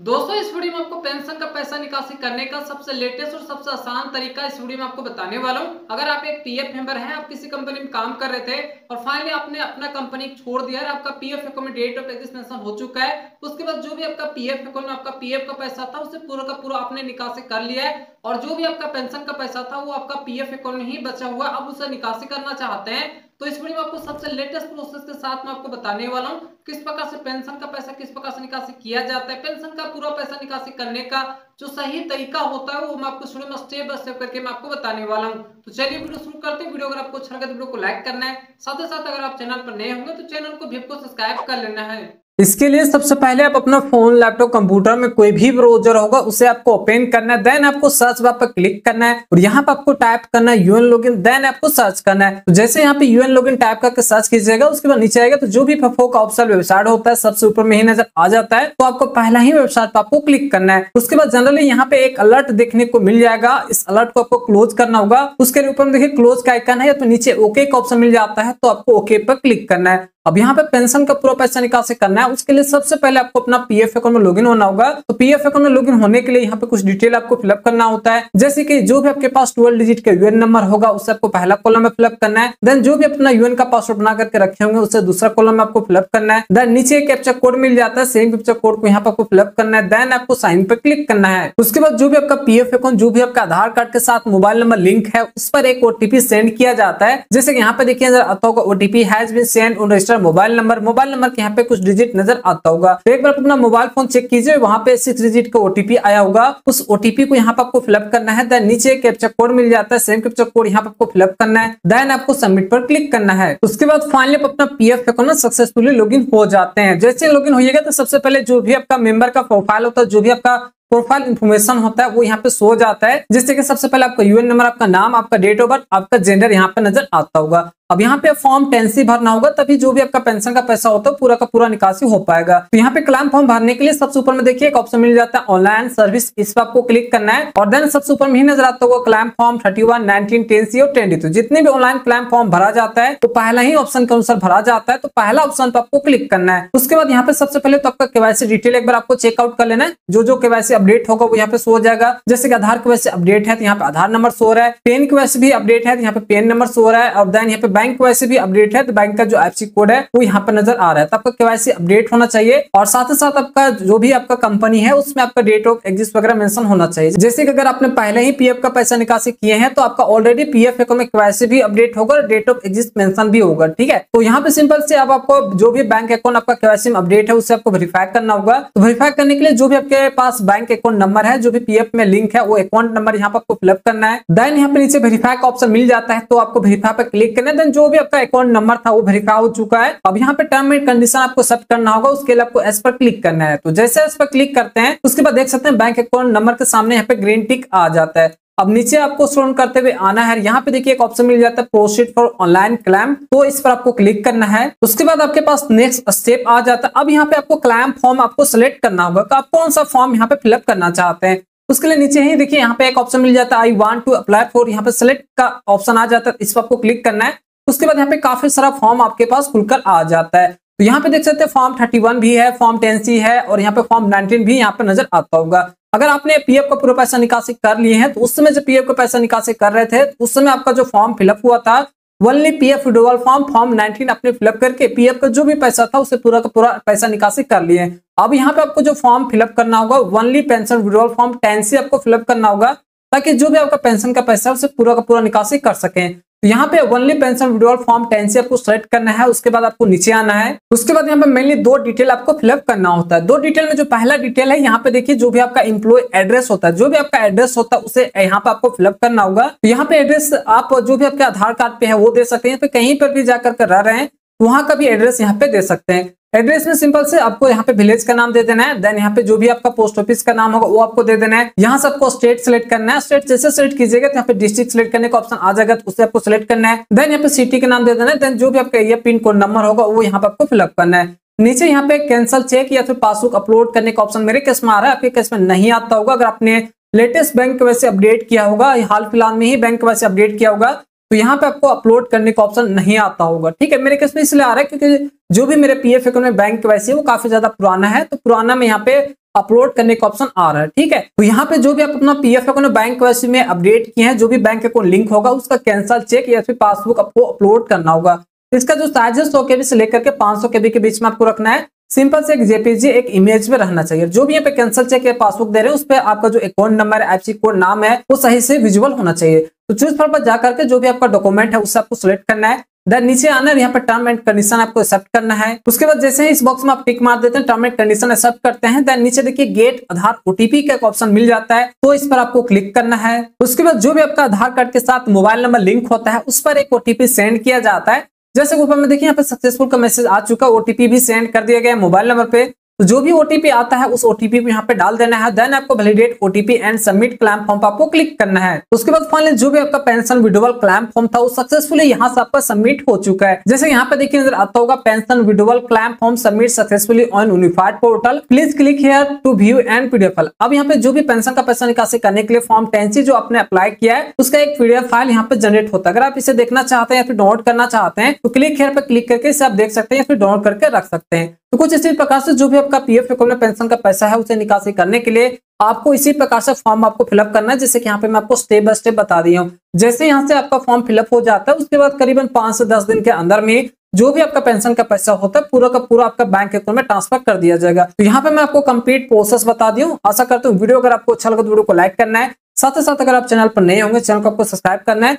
दोस्तों, इस वीडियो में आपको पेंशन का पैसा निकासी करने का सबसे लेटेस्ट और सबसे आसान तरीका इस वीडियो में आपको बताने वाला हूँ। अगर आप एक पीएफ मेंबर हैं, आप किसी कंपनी में काम कर रहे थे और फाइनली आपने अपना कंपनी छोड़ दिया है आपका PF account date of existence हो चुका है, उसके बाद जो भी आपका पीएफ अकाउंट आपका पीएफ का पैसा था, उसे पूरा का पूरा आपने निकासी कर लिया है और जो भी आपका पेंशन का पैसा था, वो आपका पीएफ अकाउंट में ही बचा हुआ अब उसे निकासी करना चाहते हैं तो इस वीडियो में आपको सबसे लेटेस्ट प्रोसेस के साथ में आपको बताने वाला हूँ, किस प्रकार से पेंशन का पैसा, किस प्रकार से निकासी किया जाता है। पेंशन का पूरा पैसा निकासी करने का जो सही तरीका होता है, वो मैं आपको शुरू में स्टेप बाय स्टेप करके मैं आपको बताने वाला हूँ। तो चलिए वीडियो शुरू करते हैं। वीडियो अगर आपको अच्छा लगे तो वीडियो को लाइक करना है। साथ ही साथ अगर आप चैनल पर नए होंगे तो चैनल को भी आपको सब्सक्राइब कर लेना है। इसके लिए सबसे पहले आप अपना फ़ोन, लैपटॉप, कंप्यूटर में कोई भी ब्राउज़र होगा, उसे आपको ओपन करना है देन आपको सर्च बार पर क्लिक करना है और यहाँ पे आपको टाइप करना है यूएन लॉगिन देन आपको सर्च करना है। तो जैसे यहाँ पे यूएन लॉगिन टाइप करके सर्च कीजिएगा, उसके बाद नीचे आएगा तो जो भी फफो का ऑप्शन वेबसाइट होता है, सबसे ऊपर में ही नज़र आ जाता है तो आपको पहला ही वेबसाइट पर आपको क्लिक करना है। उसके बाद जनरली यहाँ पे एक अलर्ट देखने को मिल जाएगा, इस अलर्ट को आपको क्लोज करना होगा, उसके ऊपर देखिए क्लोज का आइकन है तो नीचे ओके का ऑप्शन मिल जाता है तो आपको ओके पर क्लिक करना है। अब यहाँ पे पेंशन का पूरा पैसा निकासी करना है, उसके लिए सबसे पहले आपको अपना पीएफ अकाउंट में लॉगिन होना होगा। तो पीएफ अकाउंट में लॉगिन होने के लिए यहाँ पे कुछ डिटेल आपको फिलअप करना होता है। जैसे कि जो भी आपके पास ट्वेल्व डिजिट का यूएन नंबर होगा उससे आपको पहला कॉलम में फिलअप करना है। देन जो भी अपना यूएन का पासवर्ड बना करके रखे होंगे उससे दूसरा कॉलम में आपको फिलअप करना है। देन नीचे कैप्चा कोड मिल जाता है सेम कैप्चा कोड को यहाँ पे आपको फिलअप करना है। देन आपको साइन पे क्लिक करना है। उसके बाद जो भी आपका पीएफ अकाउंट जो भी आपका आधार कार्ड के साथ मोबाइल नंबर लिंक है, उस पर एक ओटीपी सेंड किया जाता है। जैसे यहाँ पे देखिए OTP has send mobile number mobile number के यहाँ पे कुछ डिजिट नज़र आता होगा। तो एक बार अपना मोबाइल फ़ोन चेक कीजिए, वहाँ पे सिक्स डिजिट का ओटीपी आया होगा। उस ओटीपी को यहाँ पे आपको फिलअप करना है देन नीचे कैप्चा कोड मिल जाता है सेम कैप्चा कोड यहाँ पे आपको फिलअप करना है। देन आपको सबमिट पर क्लिक करना है। उसके बाद फाइनली आप अपना पीएफ अकाउंट सक्सेसफुली लॉगिन हो जाते हैं। जैसे लॉगिन होइएगा तो सबसे पहले जो भी आपका मेंबर का प्रोफ़ाइल होता है, जो भी आपका प्रोफ़ाइल इन्फॉर्मेशन होता है, वो यहाँ पे सो जाता है। जिससे कि सबसे पहले आपका यूएन नंबर आपका नाम, आपका डेट ऑफ़ बर्थ आपका जेंडर यहाँ पे नज़र आता होगा। अब यहाँ पे फॉर्म टेंसी भरना होगा, तभी जो भी आपका पेंशन का पैसा होता है, पूरा का पूरा निकासी हो पाएगा। तो यहाँ पे क्लाइम फॉर्म भरने के लिए सबसे ऊपर में देखिए, एक ऑप्शन मिल जाता है ऑनलाइन सर्विस इस पर आपको क्लिक करना है। और देन सबसे ऊपर में ही नज़र आता होगा claim form thirty one nineteen ten C और ट्वेंटी जितने भी ऑनलाइन क्लाम फॉर्म भरा जाता है तो पहला ही ऑप्शन के अनुसार भरा जाता है तो पहला ऑप्शन पर आपको क्लिक करना है। उसके बाद यहाँ पे सबसे पहले तो आपका केवाईसी डिटेल एक बार आपको चेकआउट कर लेना है। जो जो केवाईसी अपडेट होगा, वो यहाँ पे शो हो जाएगा। जैसे कि आधार के अपडेट है तो यहाँ पे आधार नंबर शो रहा है। पेन के वैसे भी अपडेट है तो यहाँ पे पेन नंबर शो रहा है। और देन यहाँ पे बैंक वैसे भी अपडेट है तो बैंक का जो एफसी कोड है, वो यहाँ पर नज़र आ रहा है। तो आपका केवाईसी अपडेट होना चाहिए और साथ ही साथ आपका जो भी आपका कंपनी है, उसमें आपका डेट ऑफ़ एग्जिस्ट वगैरह मेंशन होना चाहिए। जैसे कि अगर आपने पहले ही पीएफ का पैसा निकासी किए हैं तो आपका ऑलरेडी पीएफ अकाउंट में केवाईसी भी अपडेट होगा और डेट ऑफ़ एग्जिस्ट मेंशन भी होगा, ठीक है? तो यहाँ पे सिंपल से अब आपको जो भी बैंक अकाउंट आपका केवाईसी में अपडेट है उससे आपको वेरीफाई करना होगा। तो वेरीफाई करने के लिए जो भी आपके पास बैंक अकाउंट नंबर है, जो भी पीएफ में लिंक है, वो अकाउंट नंबर यहाँ पर आपको फिलअप करना है। देन यहाँ पे नीचे वेरीफाई का ऑप्शन मिल जाता है तो आपको वेरीफाई पर क्लिक करना है। देन जो भी आपका अकाउंट नंबर था वो वेरीफाई हो चुका है। अब यहाँ पे टर्म एंड कंडीशन आपको सेट करना होगा, उसके लिए आपको एस पर क्लिक करना है। तो जैसे एस पर क्लिक करते हैं, उसके बाद देख सकते हैं बैंक अकाउंट नंबर के सामने यहाँ पे ग्रीन टिक आ जाता है। अब नीचे आपको स्क्रोल करते हुए आना है। यहाँ पे देखिए एक ऑप्शन मिल जाता है प्रोसीड फॉर ऑनलाइन क्लैम तो इस पर आपको क्लिक करना है। उसके बाद आपके पास नेक्स्ट स्टेप आ जाता है। अब यहाँ पे आपको क्लैम फॉर्म आपको सिलेक्ट करना होगा तो आप कौन सा फॉर्म यहाँ पे फिलअप करना चाहते हैं। उसके लिए नीचे ही देखिए, यहाँ पे एक ऑप्शन मिल जाता है I want to apply for यहाँ पे सिलेक्ट का ऑप्शन आ जाता है। इस पर आपको क्लिक करना है। उसके बाद यहाँ पे काफ़ी सारा फॉर्म आपके पास खुलकर आ जाता है। तो यहाँ पे देख सकते हैं फॉर्म 31 भी है फॉर्म 10 सी है और यहाँ पे फॉर्म 19 भी यहाँ पे नज़र आता होगा। अगर आपने पीएफ का पूरा पैसा निकासी कर लिए हैं तो उस समय जब पीएफ का पैसा निकासी कर रहे थे तो उस समय आपका जो फॉर्म फिलअप हुआ था only PF withdrawal form form 19 अपने फिलअप करके पीएफ का जो भी पैसा था उसे पूरा का पूरा पैसा निकासी कर लिए अब यहाँ पे आपको जो फॉर्म फिलअप करना होगा only pension withdrawal form ten C आपको फिलअप करना होगा, ताकि जो भी आपका पेंशन का पैसा है, उसे पूरा का पूरा निकासी कर सकें। तो यहाँ पे only pension withdrawal form ten C आपको सेलेक्ट करना है, उसके बाद आपको नीचे आना है। उसके बाद यहाँ पे मेनली दो डिटेल आपको फिलअप करना होता है। दो डिटेल में जो पहला डिटेल है, यहाँ पे देखिए जो भी आपका इम्प्लॉय एड्रेस होता है, जो भी आपका एड्रेस होता है, उसे यहाँ पे आपको फिलअप करना होगा। तो यहाँ पे एड्रेस आप जो भी आपके आधार कार्ड पे है, वो दे सकते हैं। कहीं पर भी जाकर रह रहे हैं, वहाँ का भी एड्रेस यहाँ पे दे सकते हैं। एड्रेस में सिंपल से आपको यहाँ पे विलेज का नाम दे देना है देन यहाँ पे जो भी आपका पोस्ट ऑफ़िस का नाम होगा, वो आपको दे देना है। यहाँ से आपको स्टेट सेलेक्ट करना है। स्टेट जैसे सेलेक्ट कीजिएगा तो यहाँ पे डिस्ट्रिक्ट सेलेक्ट करने का ऑप्शन आ जाएगा तो उसे आपको सेलेक्ट करना है। देन यहाँ पे सिटी का नाम दे देना है। देन जो भी आपका एरिया पिन कोड नंबर होगा, वो यहाँ पे आपको फिलअप करना है। नीचे यहाँ पे कैंसल चेक या फिर पासबुक अपलोड करने का ऑप्शन मेरे केस में आ रहा है। आपके केस में नहीं आता होगा। अगर आपने लेटेस्ट बैंक वैसे अपडेट किया होगा, हाल फ़िलहाल में ही बैंक वैसे अपडेट किया होगा तो यहाँ पे आपको अपलोड करने का ऑप्शन नहीं आता होगा। ठीक है, मेरे केस में इसलिए आ रहा है क्योंकि जो भी मेरे पीएफ अकाउंट में बैंक वैसे वो काफ़ी ज़्यादा पुराना है तो पुराना में यहाँ पे अपलोड करने का ऑप्शन आ रहा है। ठीक है तो यहाँ पे जो भी आप अपना पी पीएफ अकाउंट बैंक वैसे में अपडेट किए हैं, जो भी बैंक अकाउंट लिंक होगा, उसका कैंसल चेक या फिर पासबुक आपको अपलोड करना होगा। इसका जो साइज़ है सौ के से लेकर के पाँच सौ के बीच में आपको रखना है सिंपल से एक जेपीजी, एक इमेज में रहना चाहिए। जो भी यहाँ पे कैंसिल चेक या पासबुक दे रहे हैं, उस पर आपका जो अकाउंट नंबर एफसी कोड नाम है, वो सही से विजुअल होना चाहिए। तो चूज़ फॉर पर जाकर के जो भी आपका डॉक्यूमेंट है उससे आपको सिलेक्ट करना है। देन नीचे आना, यहाँ पे टर्म एंड कंडीशन आपको एक्सेप्ट करना है। उसके बाद जैसे ही इस बॉक्स में आप टिक मार देते हैं टर्म एंड कंडीशन एक्सेप्ट करते हैं। देन नीचे देखिए गेट आधार ओटीपी का एक ऑप्शन मिल जाता है तो इस पर आपको क्लिक करना है। उसके बाद जो भी आपका आधार कार्ड के साथ मोबाइल नंबर लिंक होता है, उस पर एक ओटीपी सेंड किया जाता है। जैसे ऊपर में देखिए यहाँ पे सक्सेसफुल का मैसेज आ चुका ओटीपी भी सेंड कर दिया गया मोबाइल नंबर पे। तो जो भी ओटीपी आता है, उस ओटीपी को यहाँ पे डाल देना है। देन आपको validate OTP and submit claim form आपको क्लिक करना है। उसके बाद फाइनली जो भी आपका पेंशन विड्रोवल क्लैम फॉर्म था, वो सक्सेसफुली यहाँ से आपका सबमिट हो चुका है। जैसे यहाँ पे देखिए नज़र आता होगा pension withdrawal claim form submit successfully on unified portal please click here to view and PDF अब यहाँ पे जो भी पेंशन का पैसा निकासी करने के लिए फॉर्म टेन जो आपने अप्लाई किया है, उसका एक पीडीएफ फ़ाइल यहाँ पे जनरेट होता है। अगर आप इसे देखना चाहते हैं या फिर डाउनलोड करना चाहते हैं तो क्लिक हेयर पे क्लिक करके इसे आप देख सकते हैं या फिर डाउनलोड करके रख सकते हैं। तो कुछ इसी प्रकार से जो भी आपका पीएफ में पेंशन का पैसा है, उसे निकासी करने के लिए आपको इसी प्रकार से फॉर्म आपको फिलअप करना है, जैसे कि यहाँ पे मैं आपको स्टेप बाय स्टेप बता दिया हूँ। जैसे यहाँ से आपका फॉर्म फिलअप हो जाता है, उसके बाद करीबन पाँच से दस दिन के अंदर में जो भी आपका पेंशन का पैसा होता है, पूरा का पूरा आपका बैंक अकाउंट में ट्रांसफ़र कर दिया जाएगा। तो यहाँ पे मैं आपको कंप्लीट प्रोसेस बता दी आशा करता हूँ वीडियो अगर आपको अच्छा लगा तो वीडियो को लाइक करना है। साथ ही साथ अगर आप चैनल पर नए होंगे, चैनल को आपको सब्सक्राइब करना है।